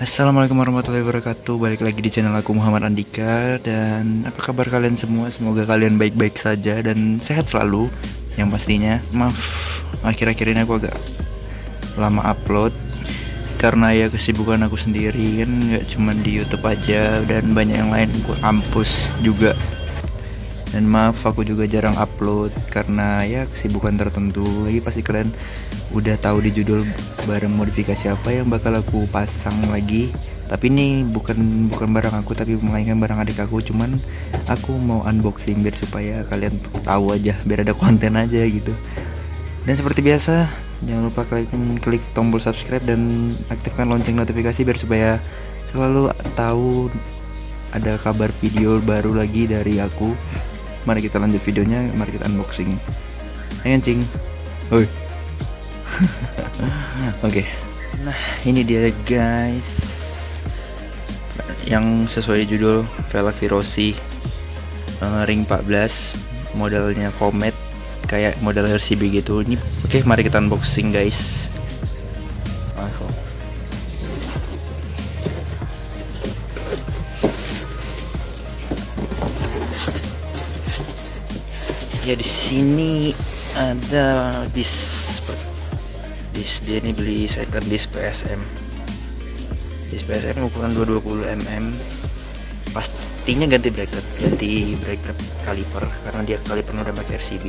Assalamualaikum warahmatullahi wabarakatuh. Balik lagi di channel aku Muhammad Andika. Dan apa kabar kalian semua? Semoga kalian baik-baik saja Dan sehat selalu. Yang pastinya Maaf Akhir-akhir ini aku agak Lama upload. Karena ya kesibukan aku sendiri Kan gak cuma di youtube aja Dan banyak yang lain. Aku kampus juga dan maaf aku juga jarang upload karena ya kesibukan tertentu. Lagi pasti kalian udah tahu di judul barang modifikasi apa yang bakal aku pasang lagi. Tapi ini bukan bukan barang aku tapi melainkan barang adik aku. Cuman aku mau unboxing biar supaya kalian tahu aja biar ada konten aja gitu. Dan seperti biasa jangan lupa klik klik tombol subscribe dan aktifkan lonceng notifikasi biar supaya selalu tahu ada kabar video baru lagi dari aku mari kita lanjut videonya mari kita unboxing ayo cing Oi. Oke. Okay. Nah, ini dia guys. Yang sesuai judul velg Virosi uh, ring 14 modelnya Comet kayak model RCB gitu. Ini oke, okay, mari kita unboxing guys. Ya di sini ada disk disk dia ini beli second disk PSM disk PSM ukuran 220 mm pastinya ganti bracket ganti bracket kaliper karena dia kalipernya udah pakai RCB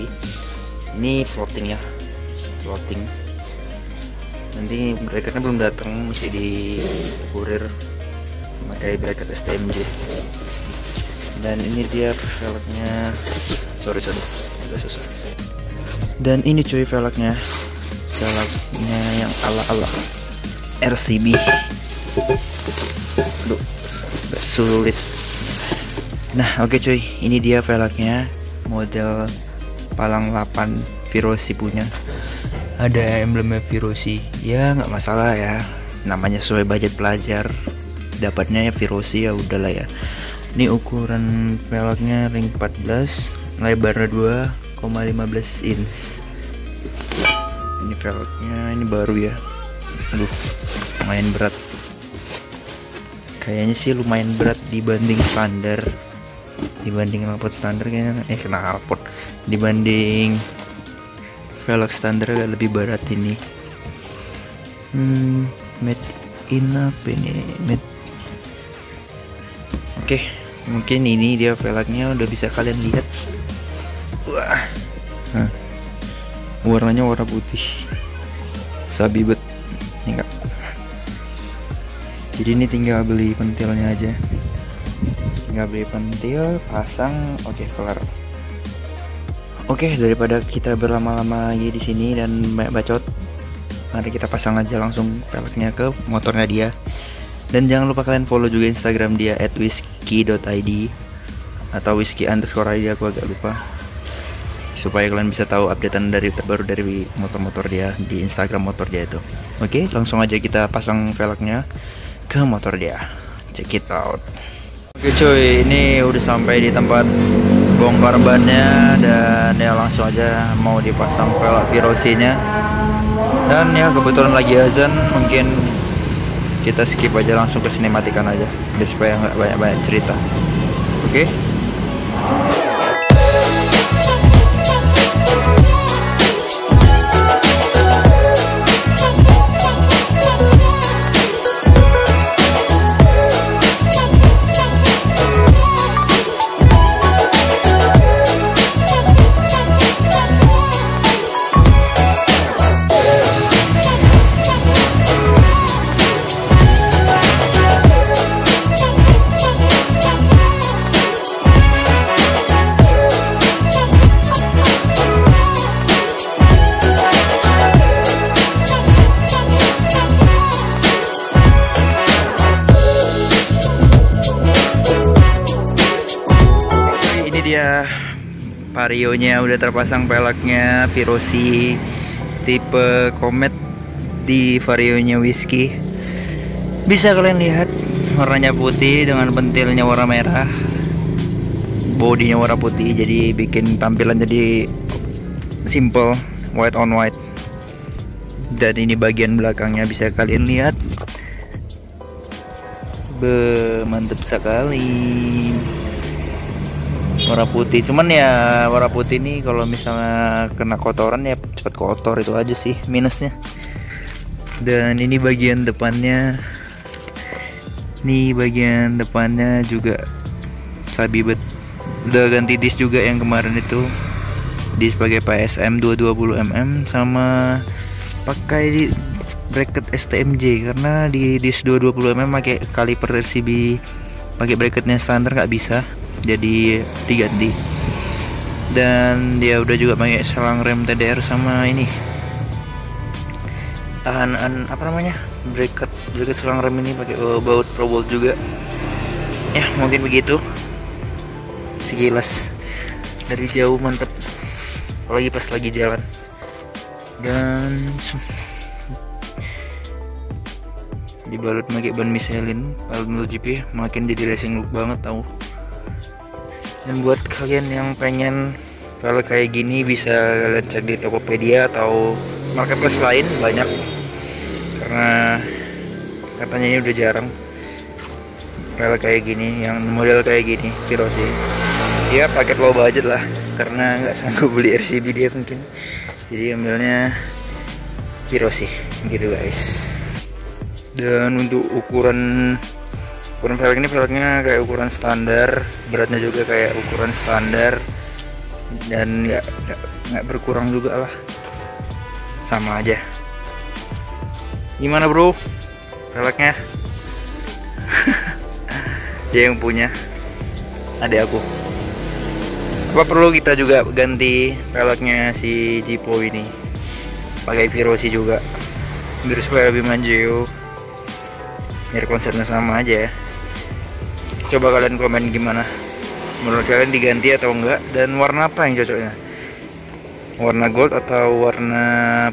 ini floating ya floating. Nanti bracketnya belum datang masih di kurir pakai bracket STMJ dan ini dia velgnya sorry sorry agak susah. Dan ini cuy velgnya. Velgnya yang ala ala. RCB aduh sulit. Nah oke okay, cuy. Ini dia velgnya. Model palang 8 Virosi punya. Ada emblemnya Virosi ya nggak masalah ya. Namanya sesuai budget pelajar. Dapatnya ya Virosi ya udahlah ya. Ini ukuran velgnya ring 14 lebarnya 2,15 inch. Ini velgnya ini baru ya. Aduh lumayan berat. Kayaknya sih lumayan berat dibanding standar. Dibanding knalpot standar kayaknya. Eh knalpot dibanding velg standar agak lebih berat ini. Hmm made in apa ini? Made oke okay, mungkin ini dia velgnya udah bisa kalian lihat nah, warnanya warna putih. Sabi bet. Enggak jadi ini tinggal beli pentilnya aja. Tinggal beli pentil pasang. Oke okay, kelar. Oke okay, daripada kita berlama-lama lagi di sini dan banyak bacot mari kita pasang aja langsung velgnya ke motornya dia. Dan jangan lupa kalian follow juga instagram dia at whiskey.id atau whiskey underscore id aku agak lupa supaya kalian bisa tahu updatean dari terbaru dari motor-motor dia di Instagram motor dia itu. Oke, langsung aja kita pasang velgnya ke motor dia. Check it out. Oke cuy, ini udah sampai di tempat bongkar bannya dan ya langsung aja mau dipasang velg virosinya. Dan ya kebetulan lagi azan, mungkin kita skip aja langsung ke sinematikan aja, biar supaya nggak banyak-banyak cerita. Oke. Okay? Varionya udah terpasang peleknya Virosi tipe Comet di varionya Whiskey bisa kalian lihat warnanya putih dengan pentilnya warna merah. Bodinya warna putih jadi bikin tampilan jadi simple white on white. Dan ini bagian belakangnya bisa kalian lihat. Be, mantep sekali warna putih. Cuman ya warna putih ini kalau misalnya kena kotoran ya cepat kotor itu aja sih minusnya. Dan ini bagian depannya ini bagian depannya juga sabi bet. Udah ganti disk juga yang kemarin itu. Disk pakai PSM 220 mm sama pakai bracket STMJ karena di disk 220 mm pakai kaliper RCB pakai bracketnya standar nggak bisa jadi diganti. Dan dia udah juga pakai selang rem TDR sama ini. Tahanan apa namanya? Bracket bracket selang rem ini pakai baut pro bolt juga. Ya mungkin begitu. Sekilas. Dari jauh mantep. Apalagi pas lagi jalan. Dan dibalut pakai ban Michelin kalau MotoGP makin jadi racing look banget tau dan buat kalian yang pengen kalau kayak gini bisa kalian cek di Tokopedia atau marketplace lain banyak. Karena katanya ini udah jarang kalau kayak gini yang model kayak gini Virosi ya paket low budget lah karena nggak sanggup beli RCB dia mungkin. Jadi ambilnya Virosi gitu guys. Dan untuk ukuran ukuran velg ini velgnya kayak ukuran standar beratnya juga kayak ukuran standar dan nggak nggak berkurang juga lah. Sama aja. Gimana bro? Velgnya dia yang punya ada aku. Apa perlu kita juga ganti velgnya si Jipo ini? Pakai Virosi juga. Biar supaya lebih manjio biar konsepnya sama aja ya coba kalian komen gimana? Menurut kalian diganti atau enggak? Dan warna apa yang cocoknya? Warna gold atau warna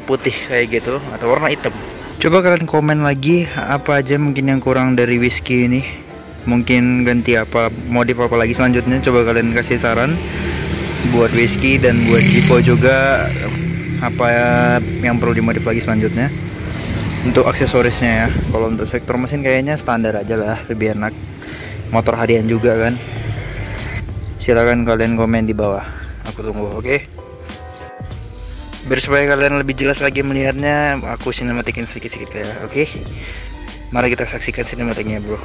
putih kayak gitu? Atau warna hitam? Coba kalian komen lagi apa aja mungkin yang kurang dari whiskey ini? Mungkin ganti apa modif apa lagi selanjutnya? Coba kalian kasih saran buat whiskey dan buat Jipo juga apa yang perlu dimodif lagi selanjutnya. Untuk aksesorisnya ya. Kalau untuk sektor mesin kayaknya standar aja lah lebih enak motor harian juga kan silahkan kalian komen di bawah aku tunggu oke okay? biar supaya kalian lebih jelas lagi melihatnya aku sinematikin sedikit-sedikit ya oke okay? mari kita saksikan sinematiknya bro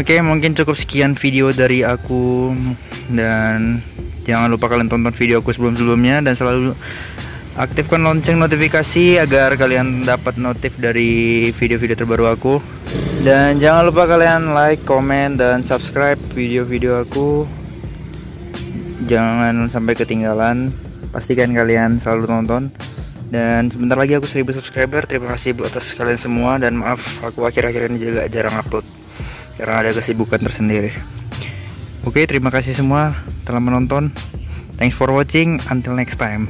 oke okay, mungkin cukup sekian video dari aku dan jangan lupa kalian tonton video aku sebelum-sebelumnya dan selalu aktifkan lonceng notifikasi agar kalian dapat notif dari video-video terbaru aku. Dan jangan lupa kalian like, comment dan subscribe video-video aku. Jangan sampai ketinggalan. Pastikan kalian selalu nonton. Dan sebentar lagi aku 1000 subscriber. Terima kasih buat atas kalian semua dan maaf aku akhir-akhir ini juga jarang upload karena ada kesibukan tersendiri. Oke terima kasih semua telah menonton. Thanks for watching. Until next time